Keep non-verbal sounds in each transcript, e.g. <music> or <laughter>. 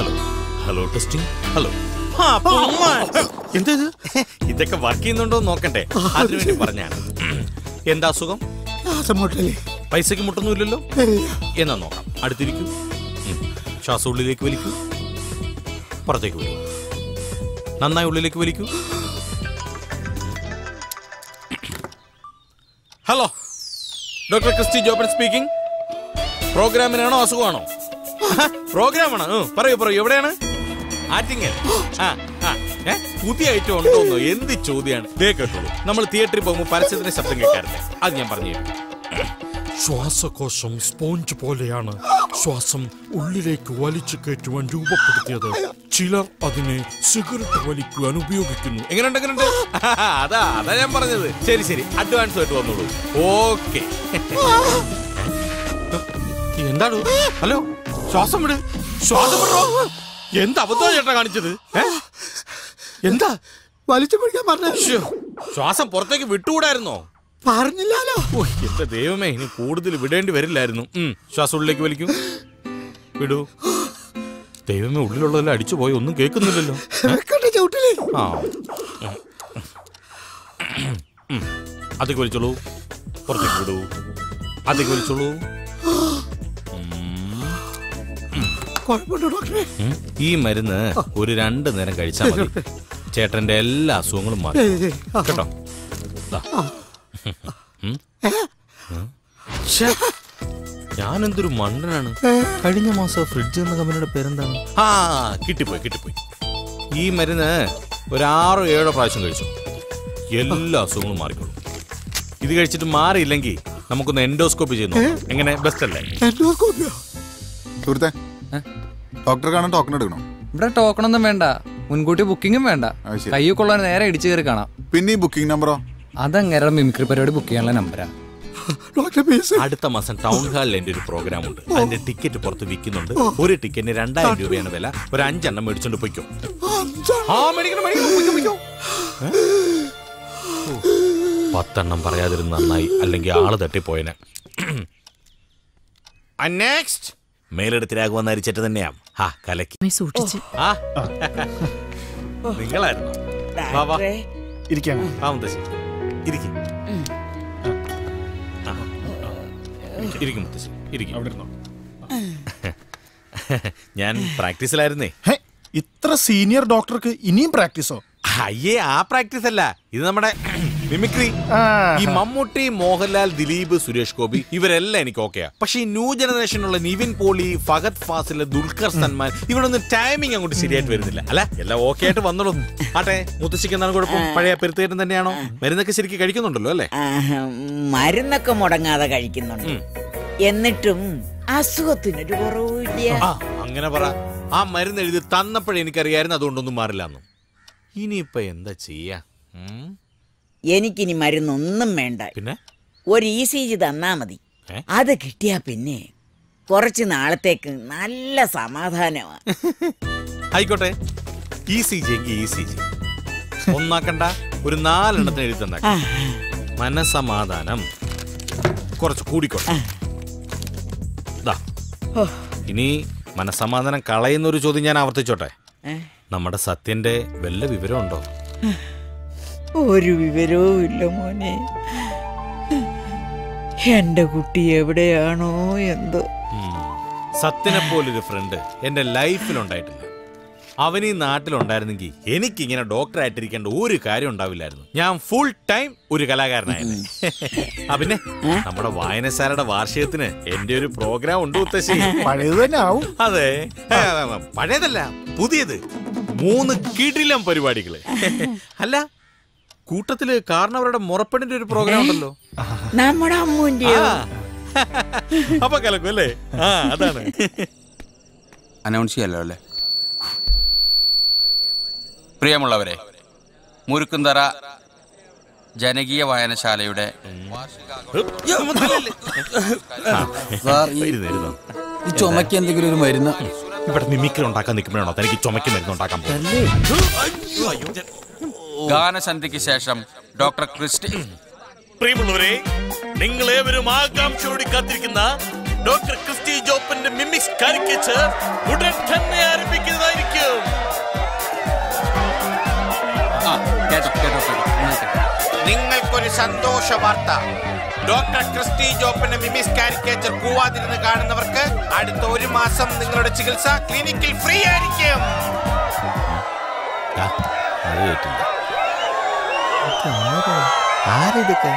Hello hello testing hello ആ, അപ്പൊ എന്താ ഇത്? ഇതൊക്കെ വർക്ക് ചെയ്യുന്നുണ്ടോ നോക്കണ്ടേ. അതിനുവേണ്ടി പറഞ്ഞാണ്. എന്താ അസുഖം? പൈസക്ക് മുട്ടൊന്നുമില്ലല്ലോ? എന്നാ നോക്കാം. അടുത്തിരിക്കൂ. ശ്വാസം ഉള്ളിലേക്ക് വലിക്കൂ. പുറത്തേക്ക് വരൂ. നന്നായി ഉള്ളിലേക്ക് വലിക്കൂ. Hello doctor Christy Joban speaking പ്രോഗ്രാമിനാണോ അസുഖമാണോ? പ്രോഗ്രാമാണ്. ഉം, പറയൂ പറയൂ എവിടെയാണ്? ആറ്റിങ്ങൽ. ആ ആ ഏ? പുതിയ ഐറ്റം ഉണ്ടോന്നോ എന്ത് ചോദ്യമാണ് ദേ കേട്ടോളൂ. നമ്മൾ തിയേറ്ററിൽ പോകുമ്പോൾ പരസ്യത്തിന്റെ ശബ്ദം കേൾക്കാറില്ലേ? അത് ഞാൻ പറഞ്ഞു ശ്വാസകോശം സ്പോഞ്ച് പോലെയാണ് ശ്വാസം ഉള്ളിലേക്ക് വലിച്ചു കയറ്റുവാൻ രൂപപ്പെടുത്തിയത്. ചിലർ അതിനെ സിഗരറ്റ് വലിക്കുവാൻ ഉപയോഗിക്കുന്നു. എങ്ങനെയുണ്ട് എങ്ങനെയുണ്ട്? <laughs> അതാ അതാ ഞാൻ പറഞ്ഞത്. ശരി ശരി. അഡ്വാൻസ് ആയിട്ട് വന്നോളൂ. ഓക്കെ എന്താണ്? ഹലോ? ശ്വാസം വിട് ശ്വാസം വിടോ എന്താ അബദ്ധം ചേട്ടാ കാണിച്ചത്? എന്താ? വലിച്ചു പിടിക്കാൻ പറഞ്ഞു ശ്വാസം പുറത്തേക്ക് വിട്ടുകൂടായിരുന്നോ? പറഞ്ഞില്ലാലോ? ഓ എന്റെ ദൈവമേ ഇനി കൂടുതൽ വിടേണ്ടി വരില്ലായിരുന്നു. ശ്വാസം ഉള്ളിലേക്ക് വലിക്കും. വിടൂ. ദൈവമേ ഉള്ളിലുള്ളതെല്ലാം അടിച്ചു പോയി ഒന്നും കേൾക്കുന്നില്ലല്ലോ. ആ. അതൊക്കെ വലിച്ചോളൂ. പുറത്തേക്ക് വിടൂ. അതൊക്കെ വലിച്ചോളൂ. കുഴപ്പമുണ്ടോ ഡോക്ടറെ? ഉം. ഈ മരുന്ന് ഒരു രണ്ട് നേരം കഴിച്ചാൽ മതി. ചേട്ടന്റെ എല്ലാ അസുഖങ്ങളും മാറി. ഏയ്, ഏയ്, ആ. കേട്ടോ? ദാ. ഉം. ഉം. ശ്ശേ. ഞാനെന്തൊരു മണ്ടനാണ്. കഴിഞ്ഞ മാസം ഫ്രിഡ്ജ് എന്ന കമ്പനിയുടെ പേരെന്താണ്? ആ കിട്ടിപ്പോയി കിട്ടിപ്പോയി. ഈ മരുന്ന് ഒരു ആറോ ഏഴോ പ്രാവശ്യം കഴിച്ചു. എല്ലാ അസുഖങ്ങളും മാറിക്കോളും. ഇത് കഴിച്ചിട്ട് മാറിയില്ലെങ്കിൽ നമുക്കൊന്ന് എൻഡോസ്കോപ്പി ചെയ്യുന്നു എങ്ങനെ? ബെസ്റ്റ് അല്ലേ എൻഡോസ്കോപ്പിയോ? സുഹൃത്തെ ഡോക്ടറെ കാണാൻ ടോക്കൺ എടുക്കണോ? ഇവിടെ ടോക്കൺ ഒന്നും വേണ്ട. മുൻകൂട്ടി ബുക്കിംഗും വേണ്ട. ശരി. കയ്യിൽ കൊള്ളാൻ നേരെ ഇടിച്ചു കയറി കാണാം. പിന്നെ ഈ ബുക്കിംഗ് നമ്പറോ അതങ്ങനെ മിമിക്രി പരിപാടി ബുക്ക് ചെയ്യാനുള്ള നമ്പരാ ഡോക്ടറെ ഫീസ് അടുത്ത മാസം ടൗൺ ഹാളിൽ എന്റെ ഒരു പ്രോഗ്രാം ഉണ്ട്. അതിന്റെ ടിക്കറ്റ് പുറത്ത് വിൽക്കുന്നുണ്ട്. ഒരു ടിക്കറ്റിന് രണ്ടായിരം രൂപയാണ് വില. ഒരു അഞ്ചെണ്ണം മേടിച്ചോണ്ട് പോയിക്കോ. ആ മേടിക്കണം മേടിക്കണം പൊയ്ക്കോ, പൊയ്ക്കോ. ഏ? ഓ, പത്തെണ്ണം പറയാതിരുന്ന് നന്നായി. അല്ലെങ്കിൽ ആൾ തട്ടിപ്പോയനെ. നെക്സ്റ്റ് മേലെടുത്തിരാകുവന്ന അരിച്ചിട്ട് തന്നെയാ. ഹാ കലക്കി. സൂക്ഷിച്ച്. ആ. നിങ്ങളായിരുന്നു. വാ വാ. ഇരിക്കാൻ ആ മുത്തശ്ശി. ഇരിക്കും. ഇരിക്കും മുത്തശ്ശി. ഇരിക്കും. അവിടെ ഇരുന്നോ ഞാൻ പ്രാക്ടീസിലായിരുന്നേ. ഇത്ര സീനിയർ ഡോക്ടർക്ക് ഇനിയും പ്രാക്ടീസോ? അയ്യേ ആ പ്രാക്ടീസ് അല്ല ഇത് നമ്മുടെ മിമിക്രി. ഈ മമ്മൂട്ടി മോഹൻലാൽ ദിലീപ് സുരേഷ് ഗോപി ഇവരെല്ലാം എനിക്ക് ഓക്കെയാ. പക്ഷെ ഈ ന്യൂ ജനറേഷനുള്ള നിവിൻ പോളി ഫഹദ് ഫാസിൽ ദുൽഖർ സൽമാൻ ഇവരൊന്നും ടൈമിംഗ് അങ്ങോട്ട് ശരിയായിട്ട് വരുന്നില്ല. അല്ല എല്ലാം ഓക്കെ ആയിട്ട് വന്നോളൂ. ആട്ടെ മുത്തശ്ശിക്ക് എന്താണ് കുഴപ്പം. പഴയ പെരുത്തേറ്റം തന്നെയാണോ? മരുന്നൊക്കെ ശരിക്കും കഴിക്കുന്നുണ്ടല്ലോ അല്ലേ? മരുന്നൊക്കെ മുടങ്ങാതെ കഴിക്കുന്നുണ്ട്. എന്നിട്ടും അസുഖത്തിനൊരു കുറവില്ല ആ അങ്ങനെ പറ. ആ മരുന്ന് എഴുതി തന്നപ്പോഴേ എനിക്കറിയായിരുന്നു അതുകൊണ്ടൊന്നും മാറില്ല ഇനിയിപ്പൊ എന്താ ചെയ്യാ? ഉം? എനിക്കിനി മരുന്നൊന്നും വേണ്ട. പിന്നെ? ഒരു ഇ സി ജി തന്നാ മതി. ഏ? അത് കിട്ടിയാ പിന്നെ കുറച്ച് നാളത്തേക്ക് നല്ല സമാധാനമാ. <laughs> ആയിക്കോട്ടെ. ഇ സി ജി എങ്കിൽ ജി ഒന്നാക്കണ്ട ഒരു നാലെണ്ണത്തിന് എഴുതി തന്നാ മനസമാധാനം. കുറച്ച് കൂടിക്കോട്ടെ. ദാ. ഇനി മനസമാധാനം കളയുന്ന ഒരു ചോദ്യം ഞാൻ ആവർത്തിച്ചോട്ടെ. ഏ? നമ്മുടെ സത്യന്റെ വല്ല വിവരമുണ്ടോ? ഒരു വിവരവും ഇല്ല മോനെ. എന്റെ കുട്ടി എവിടെയാണോ എന്തോ? സത്യനെ പോലൊരു ഫ്രണ്ട് എന്റെ ലൈഫിലുണ്ടായിട്ടില്ല അവൻ ഈ നാട്ടിലുണ്ടായിരുന്നെങ്കിൽ എനിക്ക് ഇങ്ങനെ എനിക്കിങ്ങനെ ഡോക്ടറായിട്ടിരിക്കേണ്ട ഒരു കാര്യം ഉണ്ടാവില്ലായിരുന്നു. ഞാൻ ഫുൾ ടൈം ഒരു കലാകാരനായിരുന്നു. ആ പിന്നെ നമ്മുടെ വായനശാലയുടെ വാർഷികത്തിന് എന്റെ ഒരു പ്രോഗ്രാം ഉണ്ട് ഉത്തശ്ശി. പഴയത് തന്നെ ആവും. അതെ. പഴയതല്ല പുതിയത്. മൂന്ന് കിടിലം പരിപാടികൾ. അല്ല കൂട്ടത്തിൽ കാരണവരുടെ മുറപ്പെടിന്റെ ഒരു പ്രോഗ്രാം ഉണ്ടല്ലോ. നമ്മുടെ അമ്മൂന്റെയോ ആ. അപ്പൊ കലക്കും അല്ലേ? ആ അതാണ്. അനൗൺസ് ചെയ്യാലോ അല്ലേ? പ്രിയമുള്ളവരെ മുരുക്കുന്തറ ജനകീയ വായനശാലയുടെ. ഈ ചുമക്ക് എന്തെങ്കിലും ഒരു മരുന്ന് ഇവിടെ മിമിക്രി ഉണ്ടാക്കാൻ നിൽക്കുമ്പോഴാണോ? തനിക്ക് ചുമക്ക് മരുന്ന് ഉണ്ടാക്കാൻ പോകുന്നത്? ഗാനസന്ധ്യയ്ക്ക് ശേഷം ഡോക്ടർ ക്രിസ്റ്റി പ്രിയമുള്ളവരെ നിങ്ങൾ ഏവരും ആകാംക്ഷയോട് കാത്തിരിക്കുന്ന ഡോക്ടർ ക്രിസ്റ്റി ജോപ്പിന്റെ മിമിക്സ് കാരിക്കേച്ചർ ഉടൻ തന്നെ ആരംഭിക്കുന്നതായിരിക്കും. നിങ്ങൾക്കൊരു സന്തോഷ വാർത്ത. ഡോക്ടർ ക്രിസ്റ്റി ജോപ്പിന്റെ മിമിസ് കാരിക്കേച്ചർ കൂവാതിരുന്ന് കാണുന്നവർക്ക് അടുത്ത ഒരു മാസം നിങ്ങളുടെ ചികിത്സ ക്ലിനിക്കിൽ ഫ്രീ ആയിരിക്കും. ആരിതൊക്കെ?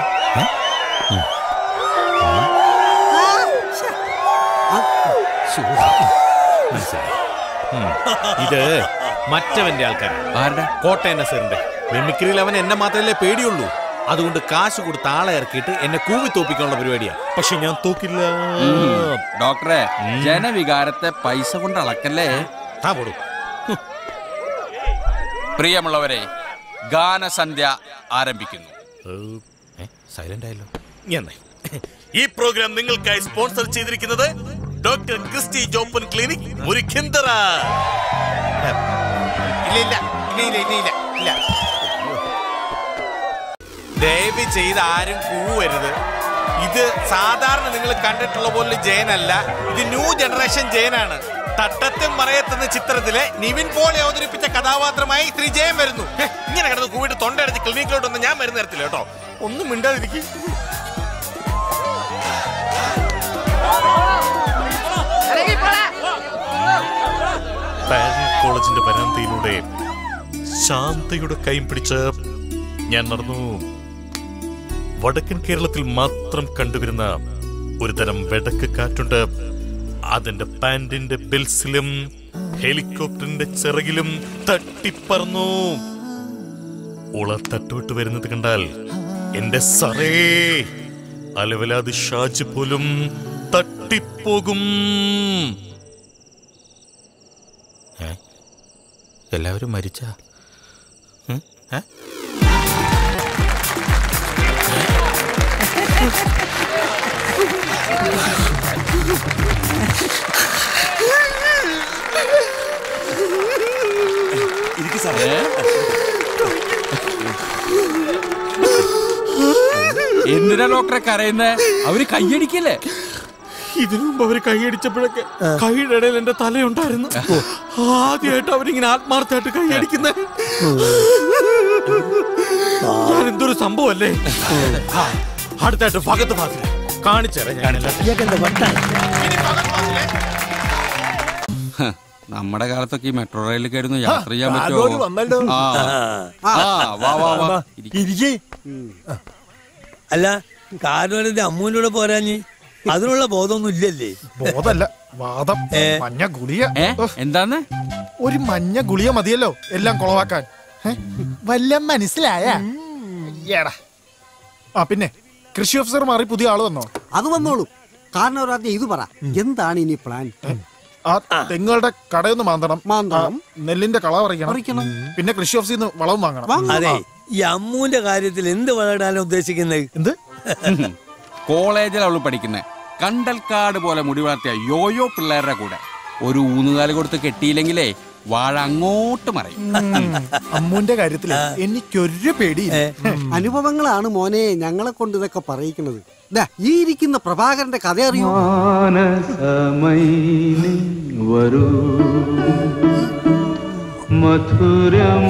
ഇത് മറ്റവന്റെ ആൾക്കാരാണ് ആരുടെ? കോട്ടയം നസറിന്റെ. മിമിക്രിയിൽ അവൻ എന്നെ മാത്രമല്ലേ പേടിയുള്ളൂ. അതുകൊണ്ട് കാശ് കൊടുത്ത് ആളെ ഇറക്കിയിട്ട് എന്നെ കൂവി തോപ്പിക്കാനുള്ള പരിപാടിയാ. പക്ഷെ ഞാൻ തോക്കില്ല. ഡോക്ടറെ ജനവികാരത്തെ പൈസ കൊണ്ട് അളക്കല്ലേ? താ പോടൂ പ്രിയമുള്ളവരെ ഗാനസന്ധ്യ ആരംഭിക്കുന്നു. സൈലന്റ് ആയല്ലോ. ഈ പ്രോഗ്രാം നിങ്ങൾക്കായി സ്പോൺസർ ചെയ്തിരിക്കുന്നത് ഡോക്ടർ ക്രിസ്റ്റി ജോപ്പൻ ക്ലിനിക് ഒരു ഇല്ല ഇല്ല ഇല്ല ഇല്ല ഇല്ല ഇല്ല. ദയവ് ചെയ്ത് ആരും കൂവരുത്. ഇത് സാധാരണ നിങ്ങൾ കണ്ടിട്ടുള്ള പോലെ ജയനല്ല. ഇത് ന്യൂ ജനറേഷൻ ജയനാണ്. തട്ടത്തും മറയത്തെന്ന ചിത്രത്തിലെ നിവിൻ പോളി അവതരിപ്പിച്ച കഥാപാത്രമായി ശ്രീ ജയം വരുന്നു. ഇങ്ങനെ കിടന്ന് കൂവിട്ട് തൊണ്ടടിച്ച് ക്ലിനിക്കിലോട്ടൊന്നും ഞാൻ വരുന്ന തരത്തില്ല കേട്ടോ. ഒന്നും മിണ്ടാതിരിക്കും. കോളേജിന്റെ വരാന്തയിലൂടെ ശാന്തയുടെ കൈ പിടിച്ച് ഞാൻ നടന്നു. വടക്കൻ കേരളത്തിൽ മാത്രം കണ്ടുവരുന്ന ഒരു തരം വെടക്ക് കാറ്റുണ്ട്. അതിന്റെ പാന്റിന്റെ ബെൽസിലും ഹെലികോപ്റ്ററിന്റെ ചിറകിലും തട്ടിപ്പറന്നു. ഉള തട്ടുവിട്ട് വരുന്നത് കണ്ടാൽ എന്റെ സറേ അലവലാതി ഷാജ് പോലും തട്ടിപ്പോകും. എല്ലാവരും മരിച്ച? <laughs> എന്തിനാ ഡോക്ടറെ കരയുന്നേ? അവർ കയ്യടിക്കല്ലേ ഇതിനു മുമ്പ് അവർ കൈയടിച്ചപ്പോഴൊക്കെ കൈയുടെ ഇടയിൽ എന്റെ തലയുണ്ടായിരുന്നു. ആദ്യമായിട്ട് അവരിങ്ങനെ ആത്മാർത്ഥമായിട്ട് കൈയടിക്കുന്നേ. ഞാൻ എന്തൊരു സംഭവല്ലേ ആ, അടുത്തായിട്ട് ഭഗത്ത് ഹ, നമ്മുടെ കാലത്തൊക്കെ ഈ മെട്രോ റെയിലൊക്കെ ആയിരുന്നു യാത്ര ചെയ്യാൻ പറ്റുമോ? ആ ആ, വാ വാ വാ. ഇരിക്കേ. അല്ല കാരണവരുടെ അമ്മൂന്റെ കൂടെ പോരാഞ്ഞ് അതിനുള്ള ബോധമൊന്നും ഇല്ലല്ലേ? ബോധമല്ല വാദം മഞ്ഞ ഗുളിയ. എന്താന്ന്? ഒരു മഞ്ഞ ഗുളിയ മതിയല്ലോ എല്ലാം കുളവാക്കാൻ? വല്ല മനസ്സിലായ? ആ പിന്നെ? കൃഷി ഓഫീസർ മാറി പുതിയ ആൾ വന്നോ? അത് വന്നോളൂ. കാരണം ഒരാദ്യം ഇത് പറ. എന്താണ് ഇനി പ്ലാൻ ആ തെങ്ങുകളുടെ കടയൊന്ന് മാന്തണം. മാന്തണം. നെല്ലിന്റെ കള പറിക്കണം. പിന്നെ കൃഷി ഓഫീസിൽ നിന്ന് വളവും വാങ്ങണം. അതെ ഈ അമ്മൂന്റെ കാര്യത്തിൽ എന്ത് വളരാനാണ് ഉദ്ദേശിക്കുന്നത് എന്ത്? കോളേജിൽ അവൾ പഠിക്കുന്നത് കണ്ടൽക്കാട് പോലെ മുടി വളർത്തിയ യോയോ പിള്ളേരുടെ കൂടെ. ഒരു ഊന്നുകാൽ കൊടുത്ത് കെട്ടിയില്ലെങ്കിലേ വാഴ അങ്ങോട്ട് മറയും അമ്മുന്റെ കാര്യത്തിൽ എനിക്കൊരു പേടി അനുഭവങ്ങളാണ് മോനെ ഞങ്ങളെ കൊണ്ട് ഇതൊക്കെ പറയിക്കുന്നത്. ദാ, ഈ ഇരിക്കുന്ന പ്രഭാകരന്റെ കഥ അറിയോ? വരൂ. മധുരം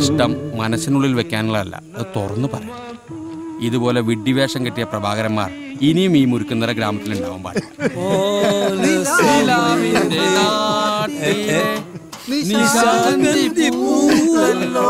ഇഷ്ടം മനസ്സിനുള്ളിൽ വെക്കാനുള്ളതല്ല. അത് തുറന്നു പറയാം. ഇതുപോലെ വിഡ്ഢിവേഷം കെട്ടിയ പ്രഭാകരന്മാർ ഇനിയും ഈ മുരുക്കുന്നര ഗ്രാമത്തിൽ ഉണ്ടാവാൻ നിശാഗന്ധി പൂവല്ലോ.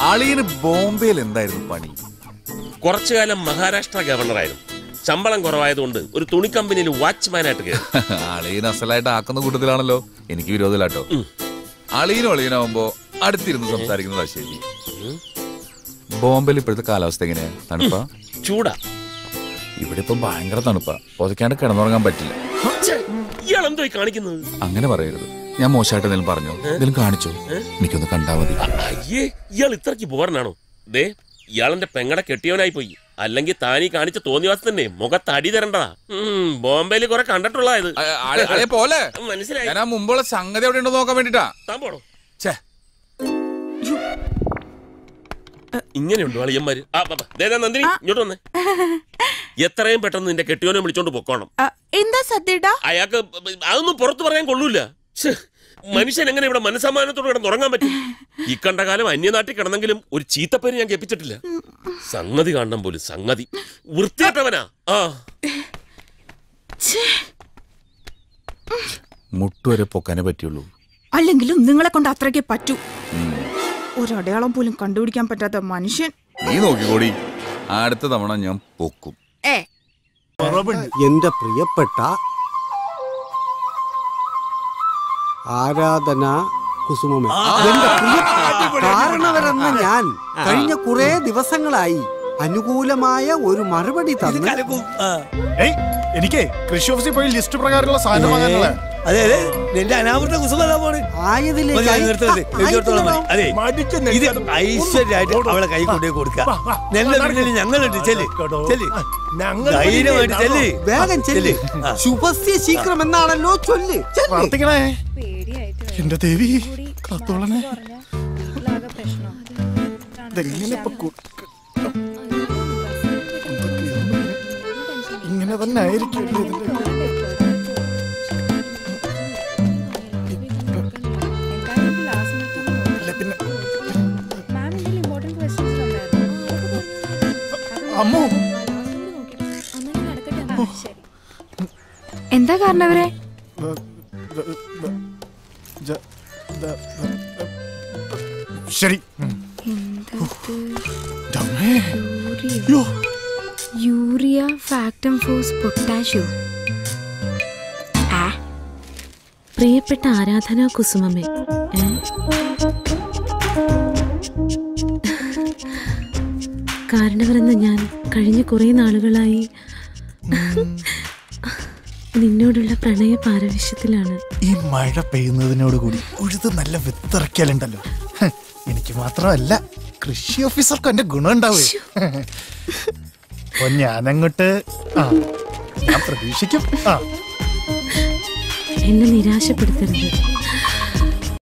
അളിയന് ബോംബെയിൽ എന്തായിരുന്നു പണി? കുറച്ചു കാലം മഹാരാഷ്ട്ര ഗവർണറായിരുന്നു. ശമ്പളം കുറവായതുകൊണ്ട് ഒരു തുണി കമ്പനിയിൽ വാച്ച്മാനായിട്ട് കയറി. <laughs> അളിയൻ അസലായിട്ട് ആക്കുന്ന കൂട്ടത്തിലാണല്ലോ. എനിക്ക് വിരോധമില്ലാട്ടോ. അളിയനും അളിയനാവുമ്പോ അടുത്തിരുന്ന് സംസാരിക്കുന്നതാ ശരി. ബോംബെയിൽ ഇപ്പോഴത്തെ കാലാവസ്ഥ എങ്ങനെയാ? തണുപ്പ? ചൂടാ. ഇവിടെ ഇപ്പം ഭയങ്കര തണുപ്പാ. പൊതയ്ക്കാണ്ട് കിടന്നുറങ്ങാൻ പറ്റില്ല. ഇയാൾ എന്തോ ഈ കാണിക്കുന്നത്? അങ്ങനെ പറയരുത്. ഞാൻ മോശമായിട്ട് എന്തെങ്കിലും പറഞ്ഞു? എന്തെങ്കിലും കാണിച്ചു? എനിക്കൊന്ന് കണ്ടാ മതി. അയ്യേ ഇയാൾ ഇത്രക്ക് പോകാനാണോ ദേ ഇയാളെന്റെ പെങ്ങടെ കെട്ടിയവനായി പോയി. അല്ലെങ്കിൽ താനീ കാണിച്ച തോന്നിവാസം തന്നെ മുഖത്ത് അടി തരണ്ടതാ ബോംബെയിൽ കുറെ പോലെ. മനസ്സിലായി. ഞാൻ മുമ്പുള്ള സംഗതി എവിടെ ഉണ്ടോ നോക്കാൻ വേണ്ടിട്ടാ. താൻ പോണോ? ഛേ. ഇങ്ങനെയുണ്ടോ അളിയന്മാര്? നന്ദിനി ഇങ്ങോട്ട് വന്നേ. എത്രയും പെട്ടെന്ന് നിന്റെ കെട്ടിയോനെ വിളിച്ചോണ്ട് പൊക്കോണം. എന്താ സദ്യടാ? അയാൾക്ക് അതൊന്നും പുറത്തു പറയാൻ കൊള്ളൂല. മനുഷ്യൻ എങ്ങനെ ഇവിടെ മനസമാനത്തോടെ കിടന്ന് ഉറങ്ങാൻ പറ്റും? ഈ കണ്ട കാലം അന്യനാട്ടിൽ കിടന്നെങ്കിലും ഒരു ചീത്തപ്പേര് ഞാൻ കേൾപ്പിച്ചിട്ടില്ല. സംഗതി കാണണം പോലും സംഗതി. വൃത്തിയാട്ടവനാ ആ. മുട്ടുവരെ പൊക്കാനേ പറ്റുള്ളൂ. അല്ലെങ്കിലും നിങ്ങളെ കൊണ്ട് അത്രയ്ക്ക് പറ്റൂ. ഒരടയാളം പോലും കണ്ടുപിടിക്കാൻ പറ്റാത്ത മനുഷ്യൻ. നീ നോക്കിക്കോടി. അടുത്ത തവണ ഞാൻ പൊക്കും. എന്റെ പ്രിയപ്പെട്ട ആരാധന കുസുമമേ. എന്റെ കാരണവരെന്ന ഞാൻ കഴിഞ്ഞ കുറെ ദിവസങ്ങളായി അനുകൂലമായ ഒരു മറുപടി തന്നു എനിക്ക് കൃഷി ഓഫീസിൽ പോയി ലിസ്റ്റ് പ്രകാരമുള്ള സാധനം വാങ്ങാനുള്ള. അതെ അതെ. നിന്റെ അനാവൃത കുസുമതാണ്. അതെ ഇത് ഐശ്വര്യമായിട്ട് അവളെ കൈ കൊണ്ടേ കൊടുക്കുക നെല്ല പിന്നിൽ ഞങ്ങളുണ്ട്. ചെല്ല് ചെല്ല്. ഞങ്ങൾ ധൈര്യമായിട്ട് ചെല്ല്. വേഗം ചെല്ല്. ശുഭസ്യ ശീക്രം എന്നാണല്ലോ ചൊല്ല്. ചെല്ല്. പ്രാർത്ഥിക്കണേ. എന്റെ ദേവി കാത്തോളനെ. ഇതെങ്ങനെ ഇങ്ങനെ തന്നെ ആയിരിക്കും പിന്നെ അമ്മു! എന്താ കാരണവരെ ജ- ദ- ശരി. യൂറിയ. ഫാക്ടം ഫോസ് പൊട്ടാഷ്യോ. പ്രിയപ്പെട്ട ആരാധന കുസുമമ്മേ. കാരണവരെന്ന ഞാൻ കഴിഞ്ഞ കുറേ നാളുകളായി നിന്നോടുള്ള പ്രണയ പാരവശ്യത്തിലാണ്. ഈ മഴ പെയ്യുന്നതിനോട് കൂടി ഉഴുത് നല്ല വിത്തിറക്കിയാലുണ്ടല്ലോ. എനിക്ക് മാത്രമല്ല കൃഷി ഓഫീസർക്കും എന്റെ ഗുണം ഉണ്ടാവേ അപ്പൊ ഞാനങ്ങോട്ട് ആ ഞാൻ പ്രതീക്ഷിക്കും എന്നെ നിരാശപ്പെടുത്തരുത്.